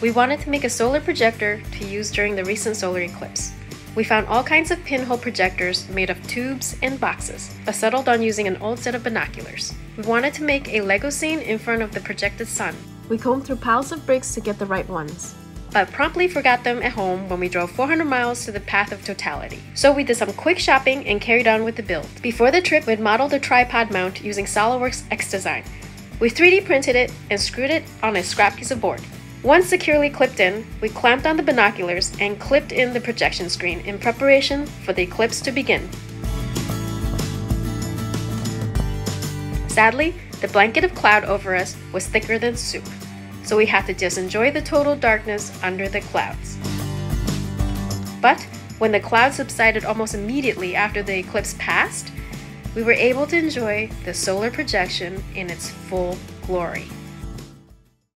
We wanted to make a solar projector to use during the recent solar eclipse. We found all kinds of pinhole projectors made of tubes and boxes, but settled on using an old set of binoculars. We wanted to make a Lego scene in front of the projected sun. We combed through piles of bricks to get the right ones, but promptly forgot them at home when we drove 400 miles to the path of totality. So we did some quick shopping and carried on with the build. Before the trip, we'd modeled a tripod mount using SOLIDWORKS xDesign. We 3D printed it and screwed it on a scrap piece of board. Once securely clipped in, we clamped on the binoculars and clipped in the projection screen in preparation for the eclipse to begin. Sadly, the blanket of cloud over us was thicker than soup, so we had to just enjoy the total darkness under the clouds. But when the clouds subsided almost immediately after the eclipse passed, we were able to enjoy the solar projection in its full glory.